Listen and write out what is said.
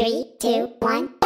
Three, two, one.